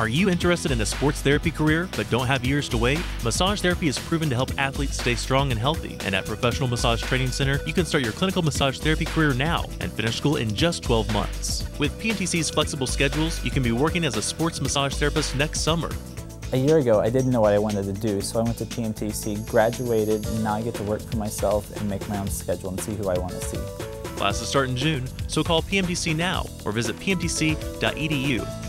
Are you interested in a sports therapy career but don't have years to wait? Massage therapy is proven to help athletes stay strong and healthy. And at Professional Massage Training Center, you can start your clinical massage therapy career now and finish school in just 12 months. With PMTC's flexible schedules, you can be working as a sports massage therapist next summer. A year ago, I didn't know what I wanted to do, so I went to PMTC, graduated, and now I get to work for myself and make my own schedule and see who I want to see. Classes start in June, so call PMTC now or visit pmtc.edu